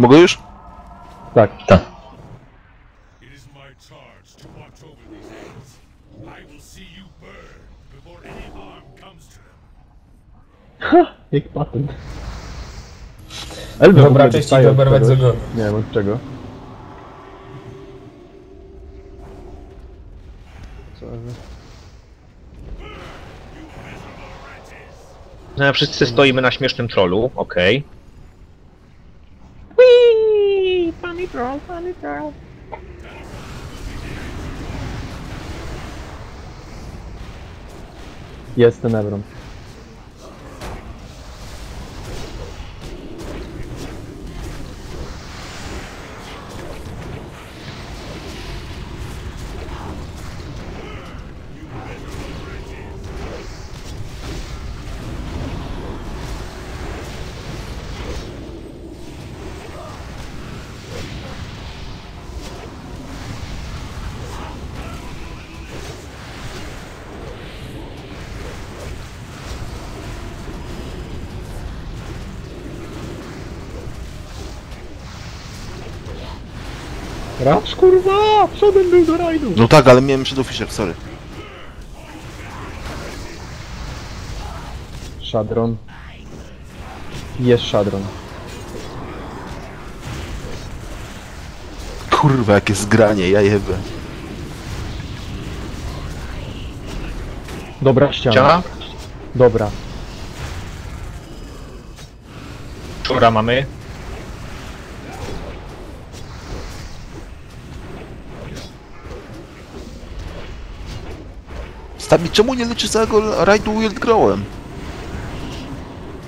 Mogę już? Tak. Tak. Them. Jak patent. Elby Dobra, cześć i oberwać z ogona. Nie wiem od czego. Co? No, wszyscy stoimy na śmiesznym trollu, okej. Whee! girl, honey girl. Jestem Ebron. Raz kurwa! Przodem był do rajdu! No tak, ale miałem Shadow Fisher, sorry. Shadron. Jest Shadron. Kurwa, jakie zgranie, ja jebę. Dobra ściana. Ściana? Dobra. Czura mamy. Stabi, czemu nie leczysz całego rajdu Wild Growem?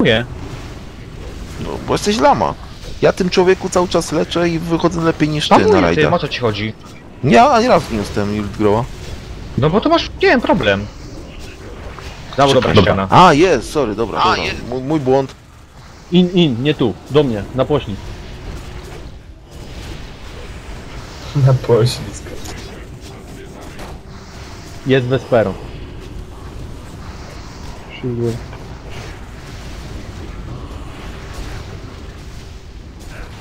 Nie. No, bo jesteś lama. Ja tym człowieku cały czas leczę i wychodzę lepiej niż ty na rajda. tym, o co ci chodzi? Ja ani razu nie dostałem Wild Growa. No bo to masz, nie wiem, problem. Znowu dobra Dobra. ściana. A, jest, sorry, dobra, dobra. Mój, mój błąd. In, in, nie tu. Do mnie, na poślizg. Na poślizg. Jest Vespero. Siły.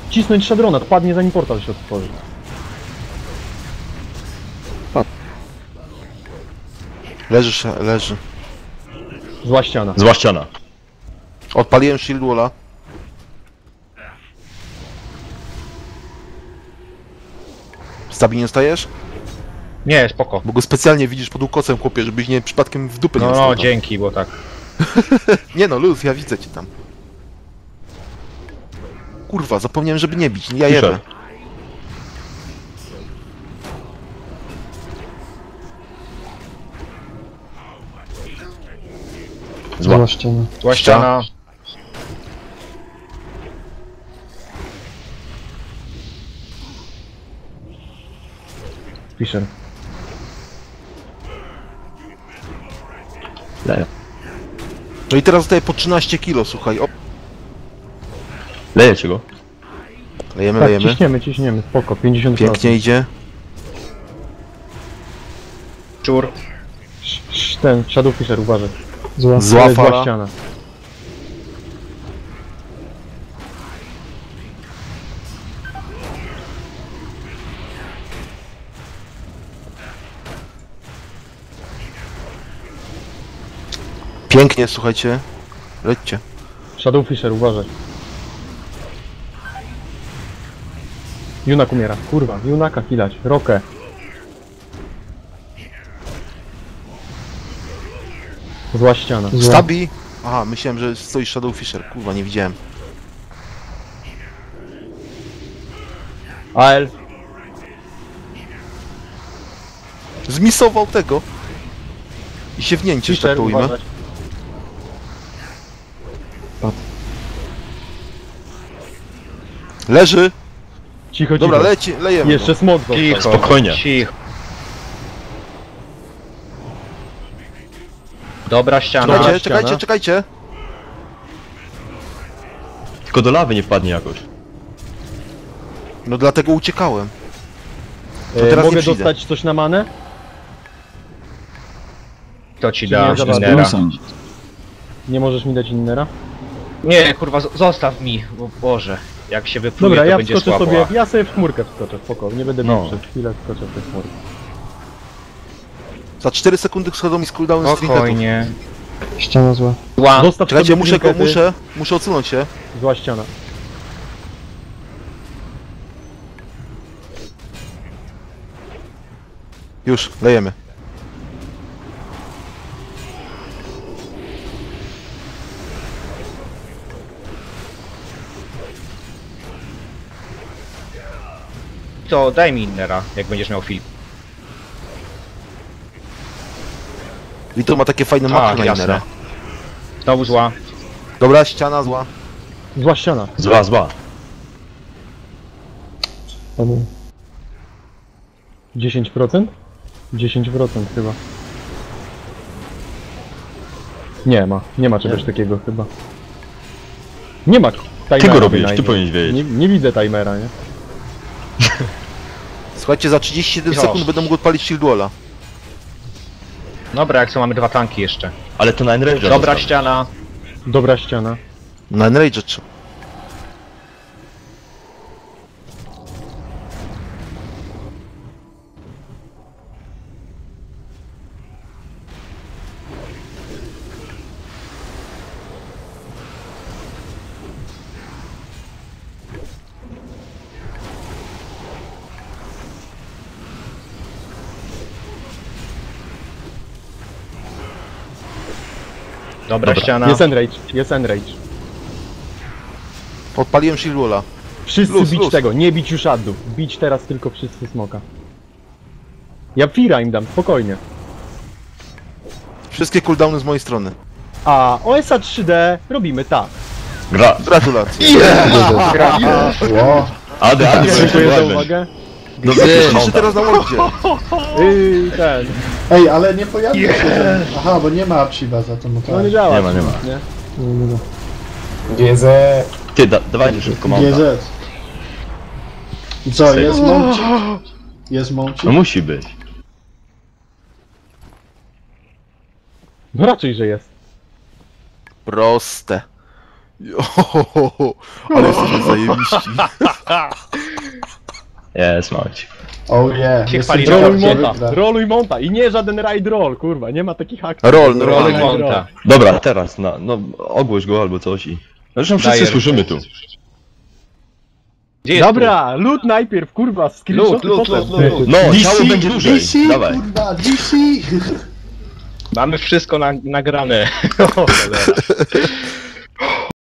Cisnąć Shadrona, padnie zanim portal się otworzy. Leżysz, leży. Zła ściana. Zła ściana. Odpaliłem shield walla. Stabi nie stajesz? Nie, spoko. Bo go specjalnie widzisz pod ukosem, chłopie, żebyś nie przypadkiem w dupę nie No, no, dzięki, bo tak. Nie no, luz, ja widzę cię tam. Kurwa, zapomniałem, żeby nie bić, ja jebę. Zła. ściana. Zła ściana. Fisher. No i teraz zostaje po 13 kilo, słuchaj. O, Lejecie go. lejemy, Tak, lejemy. ciśniemy, ciśniemy, spoko, 50%. Pięknie idzie. Czur. Ten, Shadow Fisher, uważaj. Zła Zła fala. ściana. Pięknie, słuchajcie. Lećcie. Shadow Fisher, uważaj. Junak umiera. Kurwa, Junaka chwilać. Rokę. Zła ściana. Stabi! Aha, myślałem, że stoi Shadow Fisher. Kurwa, nie widziałem. AL. Zmisował tego. I się wnięcie, że tak to ujmę. uważaj. Leży! Cicho, Dobra, cicho. leci, lejemy Jeszcze go. smok został. Cicho. Spokojnie. Cicho. Dobra ściana. Czekajcie, ściana. czekajcie, czekajcie. Tylko do lawy nie wpadnie jakoś. No dlatego uciekałem. E, teraz nie mogę przyjdę. dostać coś na manę? Kto ci Nie da za bardzo. innera? Nie możesz mi dać innera? Nie, kurwa, zostaw mi, bo Boże. Jak się wypluje, Dobra, to ja będzie wskoczę słabo. sobie, ja sobie w chmurkę wskoczę, spoko, nie będę No. no. przez chwilę wskoczę w tę chmurkę. Za 4 sekundy schodzą mi z cooldownem z trinketów. Spokojnie. Ściana zła. Zła. Zostaw Czekajcie, sobie muszę, go, trinkety. muszę, muszę odsunąć się. Zła ściana. Już, lejemy. To daj mi innera, jak będziesz miał film. Wito ma takie fajne A, makro na jasne. innera. Znowu zła. Dobra, ściana zła. Zła ściana. Zła, zła. Panu. 10%? 10% chyba. Nie ma, nie ma czegoś takiego chyba. Nie ma timera Ty go robisz, bynajmniej. ty powinieneś wiedzieć. Nie, nie widzę timera, nie? Słuchajcie, za 37 Jo. sekund będę mógł odpalić shield walla. Dobra, jak co mamy dwa tanki jeszcze. Ale to na Enrage'a Dobra ściana. Dobra ściana. Na enrage trzeba. Dobra, Dobra. ściana. Jest enrage, jest enrage. Odpaliłem walla. Wszyscy Luz, bić luz. tego, nie bić już addów. Bić teraz tylko wszyscy smoka. Ja Fira im dam, spokojnie. Wszystkie cooldowny z mojej strony. A OSA 3D robimy tak. Gra. Gratulacje. Ło. Ady, Ady, Dziękuję za uwagę. No Jeszcze teraz na mordzie. Ten. Ej, ale nie pojawił się ten... Aha, bo nie ma Apshiba za to, no No nie tak. działa. Nie ma, nie ma. Nie? Nie, nie, nie. GZ. Ty, da, dawajcie szybko mąta. GZ. I co, jest mącik? Jest mącik? No musi być. No raczej, że jest. Proste. Johohoho. Ale jesteśmy zajebiści. Jest, małci. Oh yeah. Się chwali Roluj monta, roluj monta. I nie żaden ride roll, kurwa, nie ma takich akcji. Roll, Roluj monta. Dobra, teraz, na, no ogłoś go albo coś i... Zresztą wszyscy Daję. słyszymy tu. Gdzie jest Dobra, loot najpierw, kurwa, Loot, screenshoty loot, potem. loot, loot, loot. No, DC, ciało będzie dłużej. DC, Dawaj. kurwa, DC! Mamy wszystko na, nagrane. O.